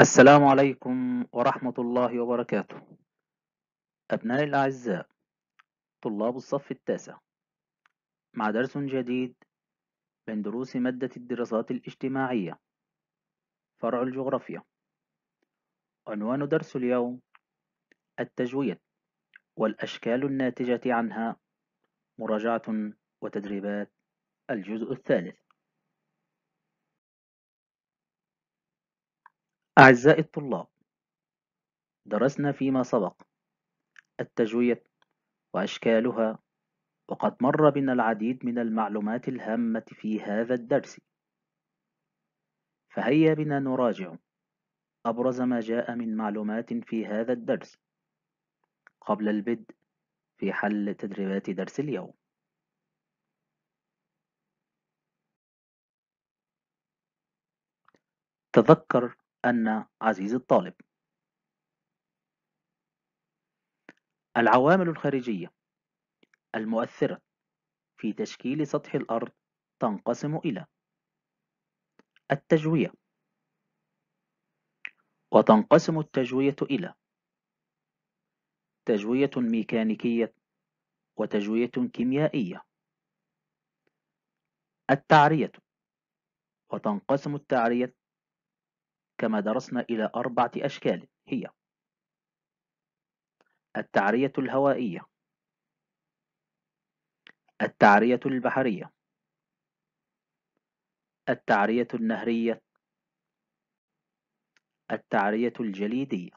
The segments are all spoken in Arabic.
السلام عليكم ورحمة الله وبركاته. أبنائي الأعزاء طلاب الصف التاسع. مع درس جديد من دروس مادة الدراسات الاجتماعية فرع الجغرافيا. عنوان درس اليوم التجويد والأشكال الناتجة عنها مراجعة وتدريبات الجزء الثالث. أعزائي الطلاب درسنا فيما سبق التجويد وأشكالها وقد مر بنا العديد من المعلومات الهامة في هذا الدرس. فهيا بنا نراجع أبرز ما جاء من معلومات في هذا الدرس قبل البدء في حل تدريبات درس اليوم. تذكر أن عزيزي الطالب. العوامل الخارجية. المؤثرة. في تشكيل سطح الأرض تنقسم إلى التجوية. وتنقسم التجوية إلى تجوية ميكانيكية وتجوية كيميائية. التعرية. وتنقسم التعرية كما درسنا إلى أربعة أشكال هي التعرية الهوائية التعرية البحرية التعرية النهرية التعرية الجليدية.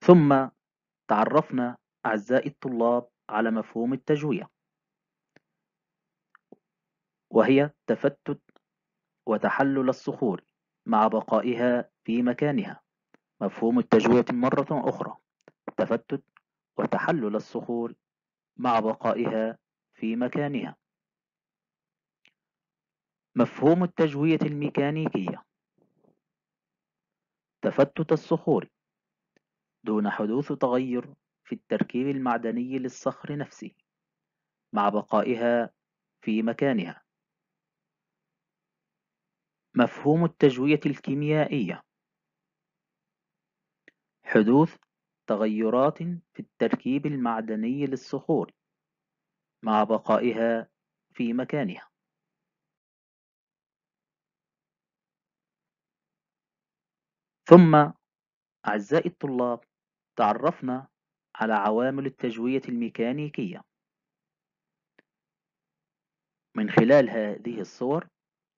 ثم تعرفنا أعزائي الطلاب على مفهوم التجوية. وهي تفتت وتحلل الصخور مع بقائها في مكانها. مفهوم التجوية مرة أخرى. تفتت وتحلل الصخور مع بقائها في مكانها. مفهوم التجوية الميكانيكية. تفتت الصخور دون حدوث تغير في التركيب المعدني للصخر نفسه مع بقائها في مكانها. مفهوم التجوية الكيميائية. حدوث تغيرات في التركيب المعدني للصخور مع بقائها في مكانها. ثم أعزائي الطلاب تعرفنا على عوامل التجوية الميكانيكية. من خلال هذه الصور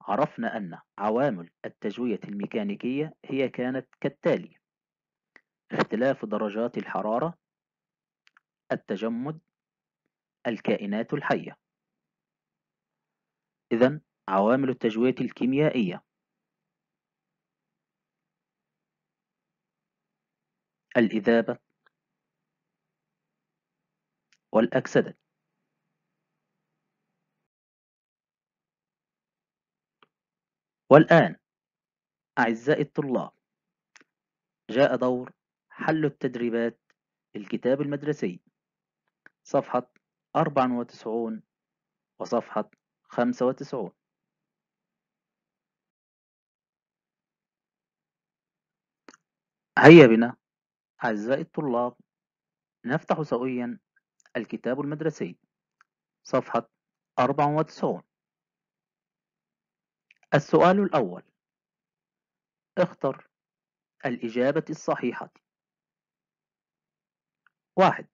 عرفنا أن عوامل التجوية الميكانيكية هي كانت كالتالي اختلاف درجات الحرارة التجمد الكائنات الحية. إذا عوامل التجوية الكيميائية الإذابة والأكسدة. والآن أعزائي الطلاب جاء دور حل التدريبات الكتاب المدرسي صفحة 94 وصفحة 95 هيا بنا أعزائي الطلاب نفتح سويا الكتاب المدرسي صفحة 94 السؤال الأول. اختر الإجابة الصحيحة. واحد.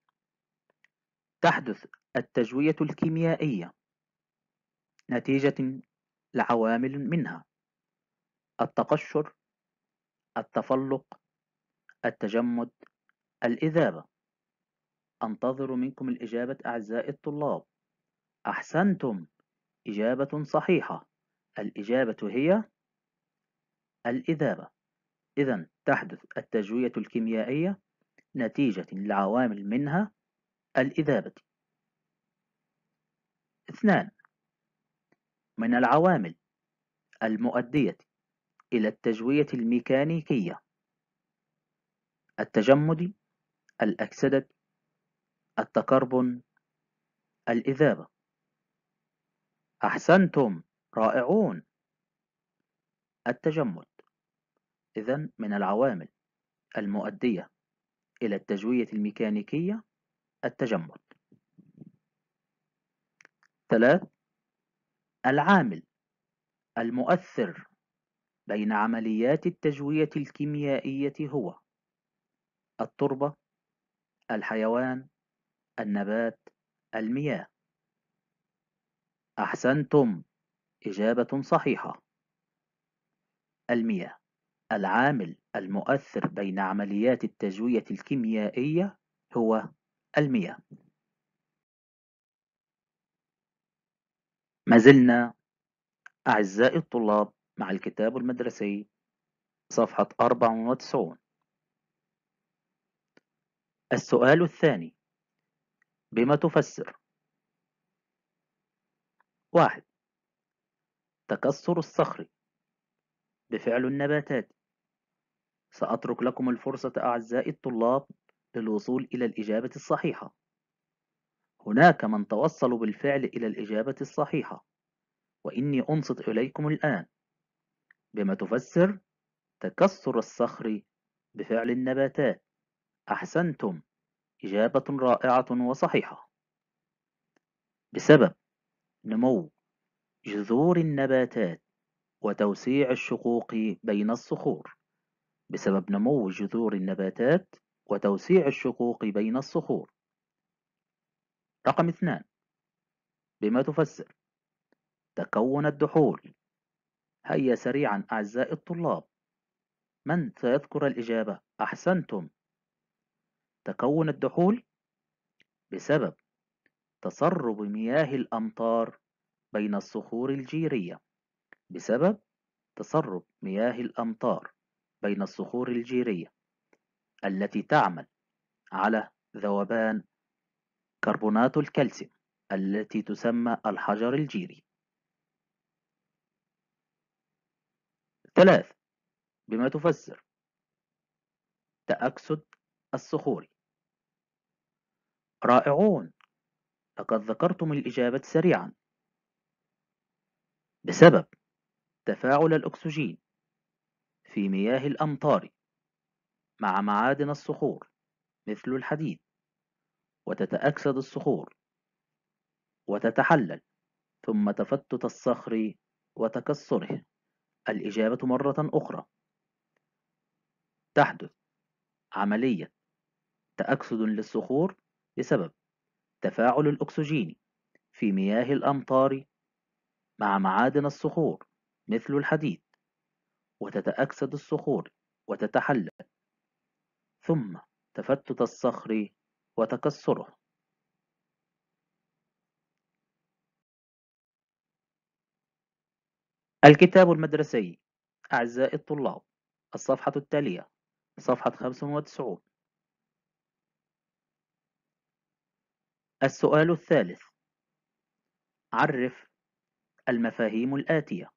تحدث التجوية الكيميائية. نتيجة لعوامل منها. التقشر التفلق التجمد الإذابة. أنتظر منكم الإجابة أعزائي الطلاب. أحسنتم. إجابة صحيحة. الإجابة هي الإذابة. إذا تحدث التجوية الكيميائية نتيجة لعوامل منها الإذابة. اثنان من العوامل المؤدية إلى التجوية الميكانيكية. التجمد الأكسدة التكربن الإذابة. أحسنتم. رائعون. التجمد. إذا من العوامل المؤدية إلى التجوية الميكانيكية التجمد. ثلاث العامل المؤثر بين عمليات التجوية الكيميائية هو التربة الحيوان النبات المياه. أحسنتم. إجابة صحيحة. المياه. العامل المؤثر بين عمليات التجوية الكيميائية هو المياه. ما زلنا أعزائي الطلاب مع الكتاب المدرسي صفحة 94 السؤال الثاني. بما تفسر؟ واحد. تكسر الصخر بفعل النباتات. سأترك لكم الفرصة أعزائي الطلاب للوصول إلى الإجابة الصحيحة. هناك من توصلوا بالفعل إلى الإجابة الصحيحة. وإني أنصت إليكم الآن. بما تفسر تكسر الصخر بفعل النباتات. أحسنتم. إجابة رائعة وصحيحة. بسبب نمو جذور النباتات وتوسيع الشقوق بين الصخور. بسبب نمو جذور النباتات وتوسيع الشقوق بين الصخور. رقم اثنان. بما تفسر. تكون الدحول. هيا سريعا أعزائي الطلاب. من سيذكر الإجابة؟ أحسنتم. تكون الدحول بسبب تسرب مياه الأمطار بين الصخور الجيرية. بسبب تسرب مياه الأمطار بين الصخور الجيرية التي تعمل على ذوبان كربونات الكالسيوم التي تسمى الحجر الجيري. ثلاث بما تفسر تأكسد الصخور. رائعون لقد ذكرتم الإجابة سريعا. بسبب تفاعل الأكسجين في مياه الأمطار مع معادن الصخور مثل الحديد وتتأكسد الصخور وتتحلل ثم تفتت الصخر وتكسره. الإجابة مرة أخرى تحدث عملية تأكسد للصخور بسبب تفاعل الأكسجين في مياه الأمطار مع معادن الصخور مثل الحديد وتتأكسد الصخور وتتحلل ثم تفتت الصخر وتكسره. الكتاب المدرسي أعزائي الطلاب الصفحة التالية صفحة 95 السؤال الثالث عرف المفاهيم الآتية.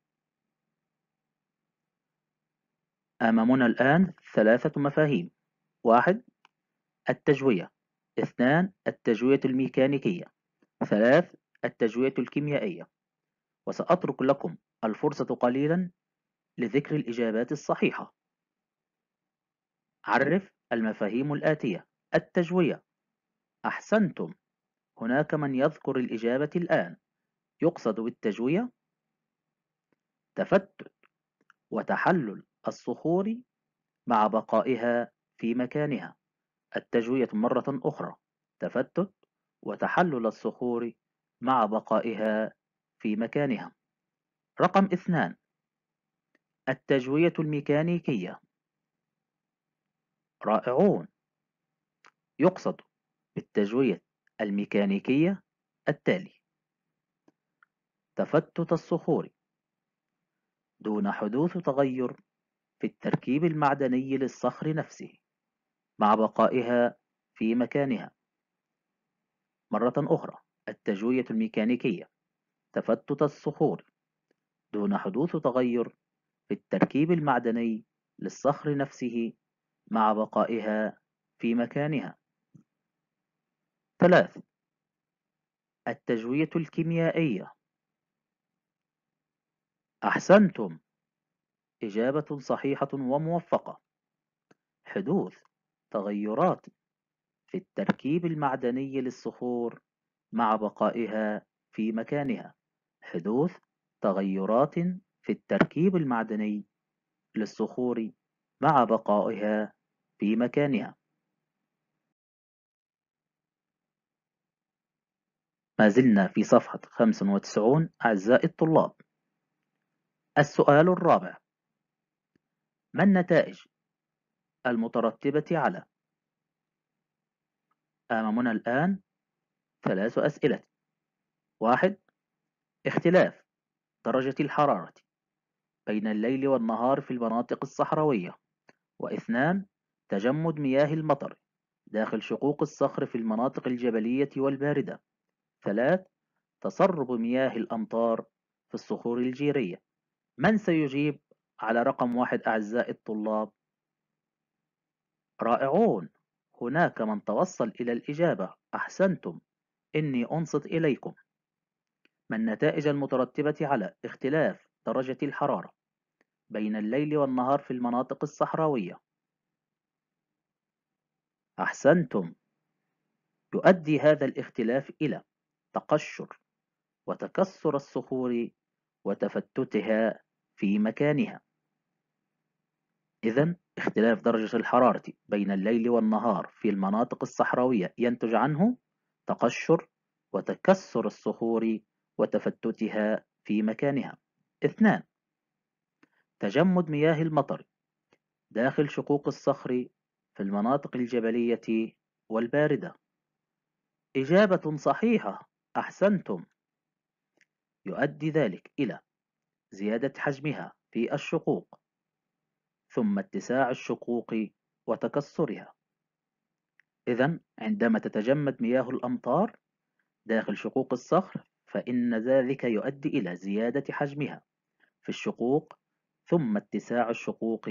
أمامنا الآن ثلاثة مفاهيم. واحد التجوية. اثنان التجوية الميكانيكية. ثلاث التجوية الكيميائية. وسأترك لكم الفرصة قليلا لذكر الإجابات الصحيحة. عرف المفاهيم الآتية. التجوية. أحسنتم. هناك من يذكر الإجابة الآن. يقصد بالتجوية؟ تفتت وتحلل الصخور مع بقائها في مكانها. التجوية مرة أخرى. تفتت وتحلل الصخور مع بقائها في مكانها. رقم اثنان. التجوية الميكانيكية. رائعون. يقصد بالتجوية الميكانيكية التالي. تفتت الصخور دون حدوث تغير في التركيب المعدني للصخر نفسه مع بقائها في مكانها. مرة أخرى التجوية الميكانيكية تفتت الصخور. دون حدوث تغير في التركيب المعدني للصخر نفسه مع بقائها في مكانها. ثلاث التجوية الكيميائية. أحسنتم. إجابة صحيحة وموفقة. حدوث تغيرات في التركيب المعدني للصخور مع بقائها في مكانها. حدوث تغيرات في التركيب المعدني للصخور مع بقائها في مكانها. ما زلنا في صفحة 95 أعزائي الطلاب. السؤال الرابع. ما النتائج المترتبة على؟ أمامنا الآن ثلاث أسئلة. واحد اختلاف درجة الحرارة بين الليل والنهار في المناطق الصحراوية. واثنان تجمد مياه المطر داخل شقوق الصخر في المناطق الجبلية والباردة. ثلاث تسرب مياه الأمطار في الصخور الجيرية. من سيجيب على رقم واحد أعزائي الطلاب؟ رائعون. هناك من توصل إلى الإجابة. أحسنتم. إني أنصت إليكم. ما النتائج المترتبة على اختلاف درجة الحرارة بين الليل والنهار في المناطق الصحراوية؟ أحسنتم. يؤدي هذا الاختلاف إلى تقشر وتكسر الصخور وتفتتها في مكانها. إذا اختلاف درجة الحرارة بين الليل والنهار في المناطق الصحراوية ينتج عنه تقشر وتكسر الصخور وتفتتها في مكانها. اثنان تجمد مياه المطر داخل شقوق الصخر في المناطق الجبلية والباردة. إجابة صحيحة أحسنتم. يؤدي ذلك إلى زيادة حجمها في الشقوق ثم اتساع الشقوق وتكسرها. إذا عندما تتجمد مياه الأمطار داخل شقوق الصخر فإن ذلك يؤدي إلى زيادة حجمها في الشقوق ثم اتساع الشقوق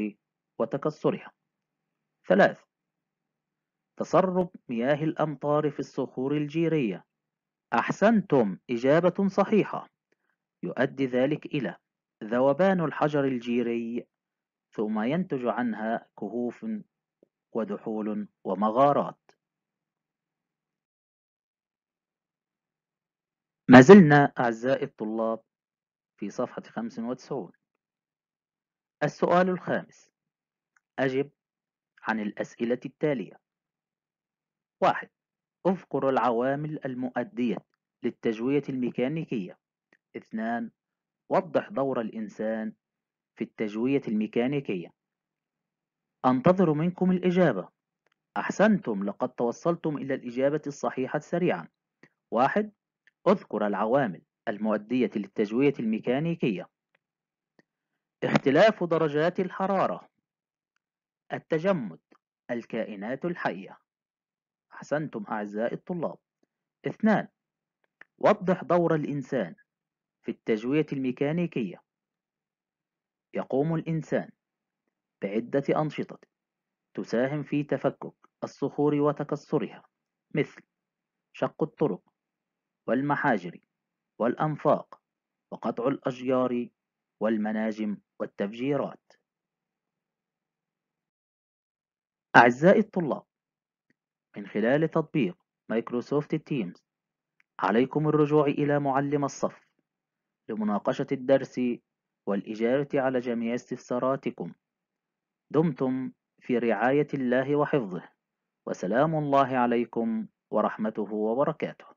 وتكسرها. ثلاث تسرب مياه الأمطار في الصخور الجيرية. أحسنتم إجابة صحيحة. يؤدي ذلك إلى ذوبان الحجر الجيري ثم ينتج عنها كهوف ودحول ومغارات. ما زلنا أعزائي الطلاب في صفحة 95 السؤال الخامس. أجب عن الأسئلة التالية. واحد. اذكر العوامل المؤدية للتجوية الميكانيكية. اثنان وضح دور الإنسان في التجوية الميكانيكية. أنتظر منكم الإجابة. أحسنتم لقد توصلتم إلى الإجابة الصحيحة سريعا. واحد أذكر العوامل المؤدية للتجوية الميكانيكية. اختلاف درجات الحرارة. التجمد الكائنات الحية. أحسنتم أعزائي الطلاب. اثنان وضح دور الإنسان في التجوية الميكانيكية. يقوم الإنسان بعدة أنشطة تساهم في تفكك الصخور وتكسرها مثل شق الطرق والمحاجر والأنفاق وقطع الأشجار والمناجم والتفجيرات. أعزائي الطلاب من خلال تطبيق مايكروسوفت تيمز عليكم الرجوع إلى معلم الصف. لمناقشة الدرس والإجابة على جميع استفساراتكم. دمتم في رعاية الله وحفظه. وسلام الله عليكم ورحمته وبركاته.